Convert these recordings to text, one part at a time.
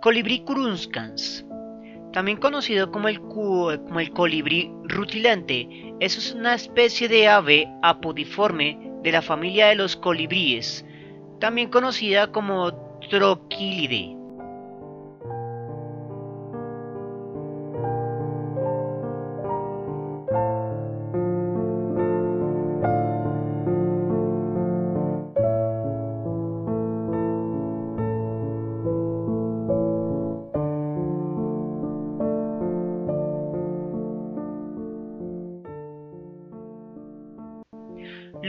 Colibrí curunzcans, también conocido como el, colibrí rutilante, es una especie de ave apodiforme de la familia de los colibríes, también conocida como Troquilidae.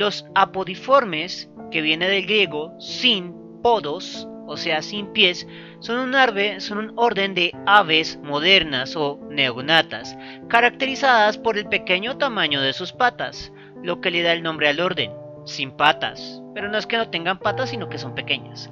Los apodiformes, que viene del griego sin podos, o sea, sin pies, son un, son un orden de aves modernas o neonatas, caracterizadas por el pequeño tamaño de sus patas, lo que le da el nombre al orden, sin patas. Pero no es que no tengan patas, sino que son pequeñas.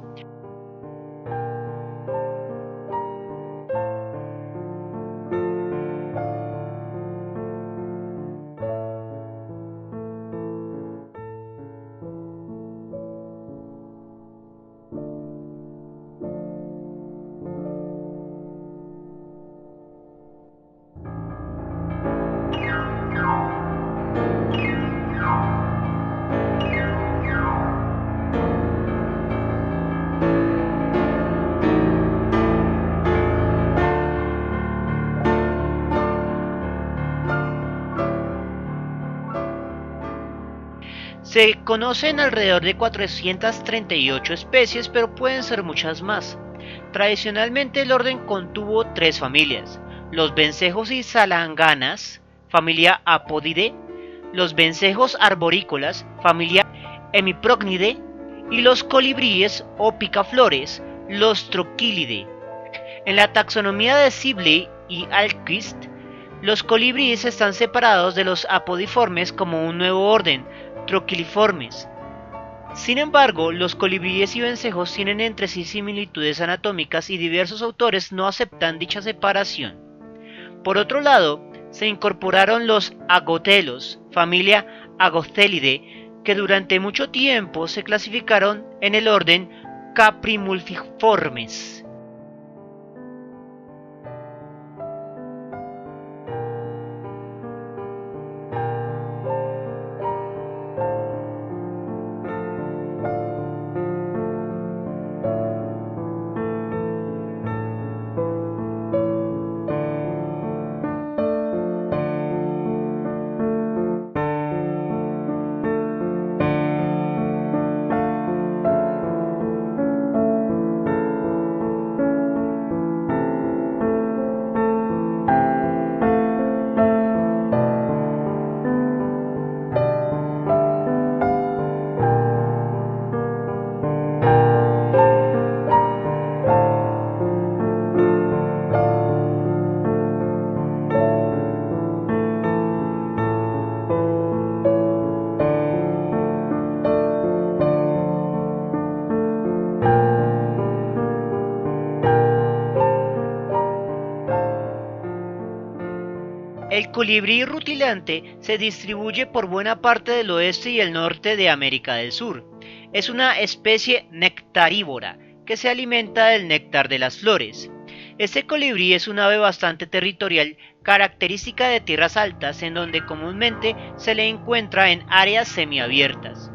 Se conocen alrededor de 438 especies, pero pueden ser muchas más. Tradicionalmente el orden contuvo tres familias, los vencejos y salanganas, familia Apodidae, los vencejos arborícolas, familia Hemiprocnidae, y los colibríes o picaflores, los Trochilidae. En la taxonomía de Sibley y Alquist, los colibríes están separados de los apodiformes como un nuevo orden, troquiliformes. Sin embargo, los colibríes y vencejos tienen entre sí similitudes anatómicas y diversos autores no aceptan dicha separación. Por otro lado, se incorporaron los agotelos, familia Agotelidae, que durante mucho tiempo se clasificaron en el orden Caprimultiformes. El colibrí rutilante se distribuye por buena parte del oeste y el norte de América del Sur. Es una especie nectarívora que se alimenta del néctar de las flores. Este colibrí es un ave bastante territorial, característica de tierras altas, en donde comúnmente se le encuentra en áreas semiabiertas.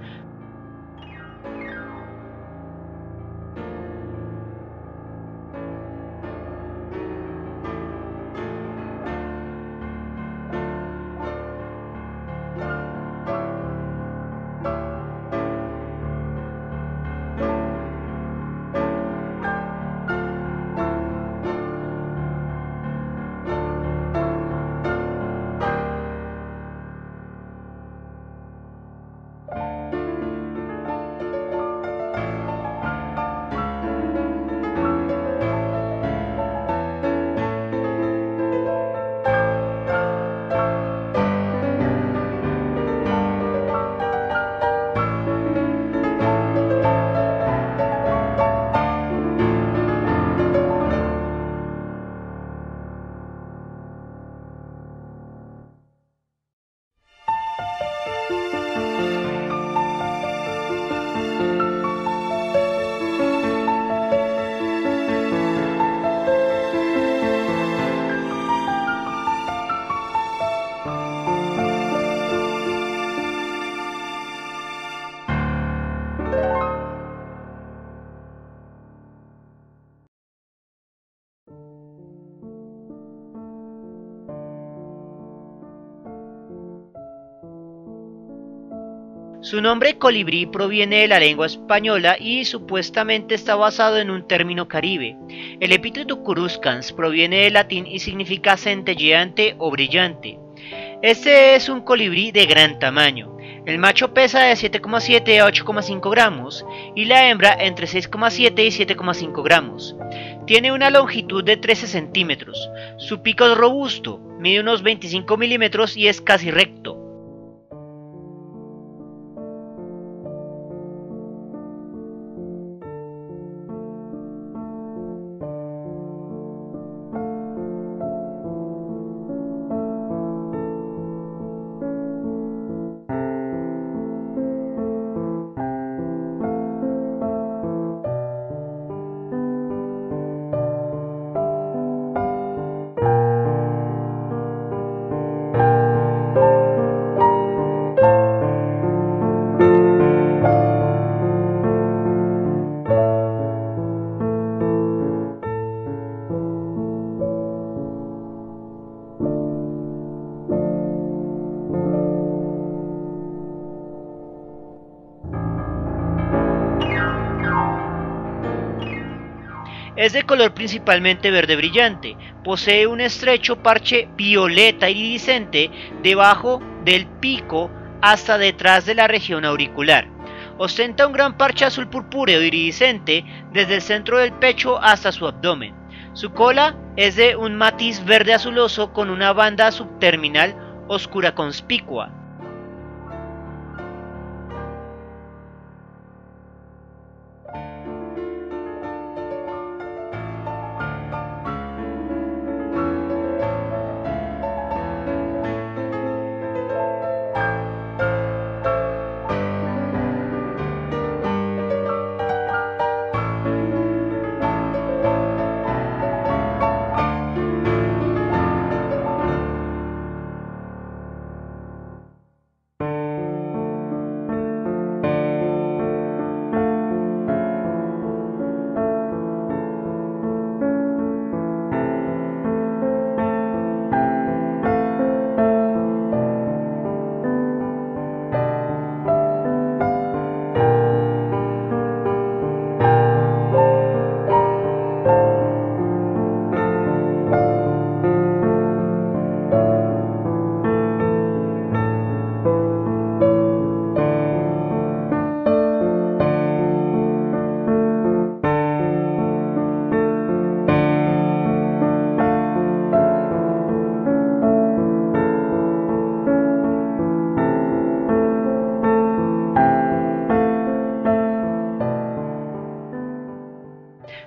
Su nombre colibrí proviene de la lengua española y supuestamente está basado en un término caribe. El epíteto curuscans proviene del latín y significa centelleante o brillante. Este es un colibrí de gran tamaño. El macho pesa de 7,7 a 8,5 gramos y la hembra entre 6,7 y 7,5 gramos. Tiene una longitud de 13 centímetros. Su pico es robusto, mide unos 25 milímetros y es casi recto. Es de color principalmente verde brillante, posee un estrecho parche violeta iridiscente debajo del pico hasta detrás de la región auricular. Ostenta un gran parche azul purpúreo iridiscente desde el centro del pecho hasta su abdomen. Su cola es de un matiz verde azuloso con una banda subterminal oscura conspicua.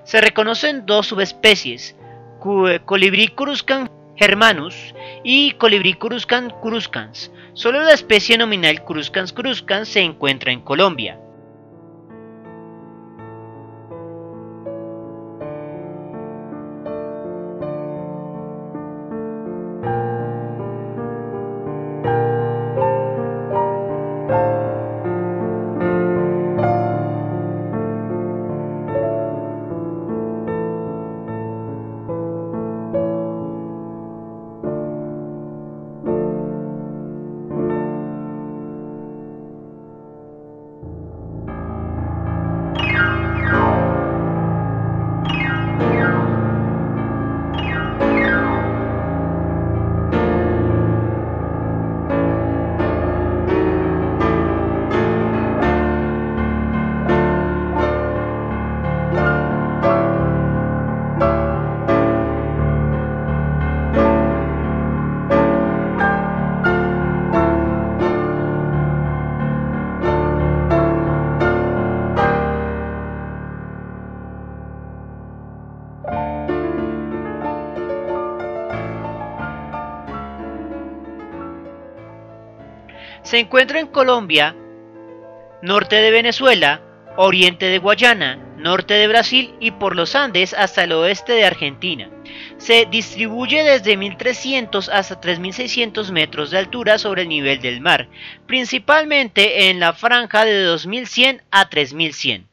Se reconocen dos subespecies, Colibri curuscan germanus y Colibri curuscan curuscans. Solo la especie nominal Curuscans curuscans se encuentra en Colombia. Se encuentra en Colombia, norte de Venezuela, oriente de Guayana, norte de Brasil y por los Andes hasta el oeste de Argentina. Se distribuye desde 1300 hasta 3600 metros de altura sobre el nivel del mar, principalmente en la franja de 2100 a 3100.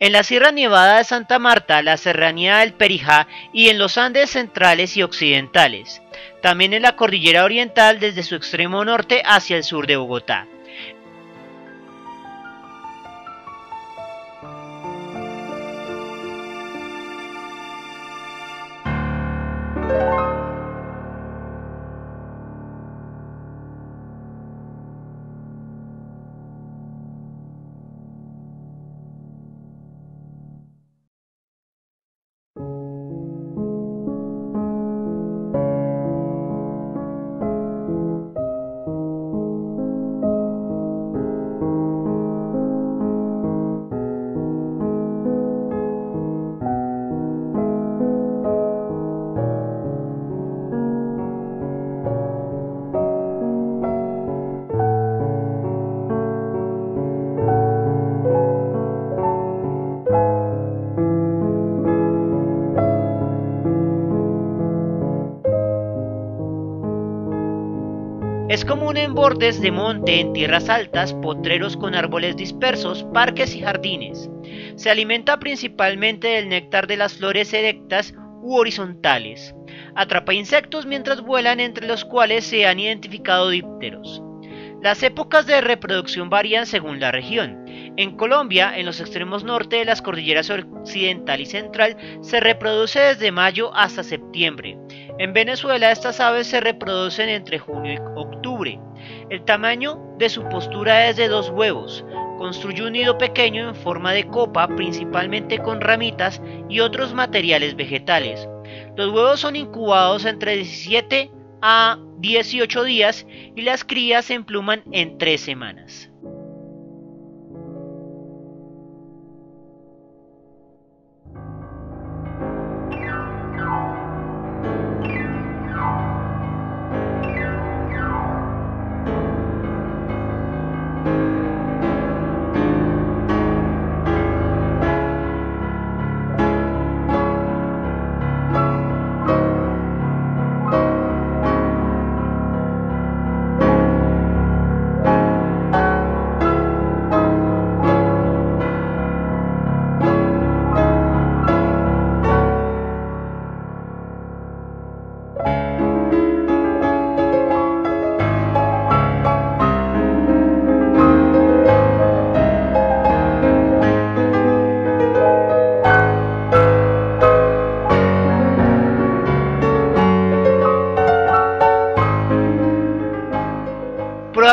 En la Sierra Nevada de Santa Marta, la Serranía del Perijá y en los Andes centrales y occidentales también en la cordillera oriental desde su extremo norte hacia el sur de Bogotá. Es común en bordes de monte, en tierras altas, potreros con árboles dispersos, parques y jardines. Se alimenta principalmente del néctar de las flores erectas u horizontales. Atrapa insectos mientras vuelan entre los cuales se han identificado dípteros. Las épocas de reproducción varían según la región. En Colombia, en los extremos norte de las cordilleras occidental y central, se reproduce desde mayo hasta septiembre. En Venezuela estas aves se reproducen entre junio y octubre. El tamaño de su postura es de dos huevos. Construye un nido pequeño en forma de copa, principalmente con ramitas y otros materiales vegetales. Los huevos son incubados entre 17 a 18 días y las crías se empluman en 3 semanas.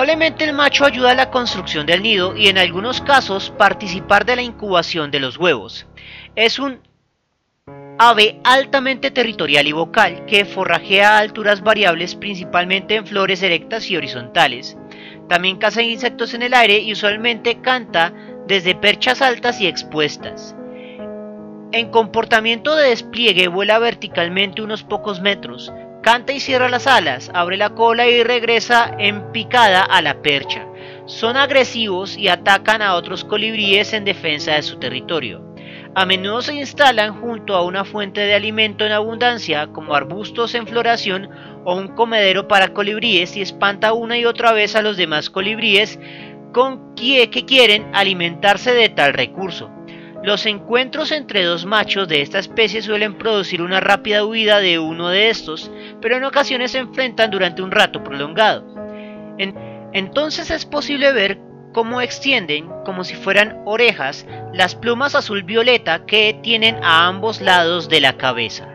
El macho ayuda a la construcción del nido y en algunos casos participar de la incubación de los huevos. Es un ave altamente territorial y vocal que forrajea a alturas variables principalmente en flores erectas y horizontales. También caza insectos en el aire y usualmente canta desde perchas altas y expuestas. En comportamiento de despliegue vuela verticalmente unos pocos metros, Canta y cierra las alas, abre la cola y regresa en picada a la percha. Son agresivos y atacan a otros colibríes en defensa de su territorio. A menudo se instalan junto a una fuente de alimento en abundancia, como arbustos en floración o un comedero para colibríes y espanta una y otra vez a los demás colibríes con que quieren alimentarse de tal recurso. Los encuentros entre dos machos de esta especie suelen producir una rápida huida de uno de estos, pero en ocasiones se enfrentan durante un rato prolongado. entonces es posible ver cómo extienden, como si fueran orejas, las plumas azul violeta que tienen a ambos lados de la cabeza.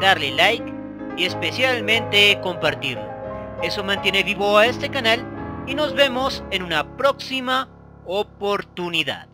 Darle like y especialmente compartirlo. Eso mantiene vivo a este canal y nos vemos en una próxima oportunidad.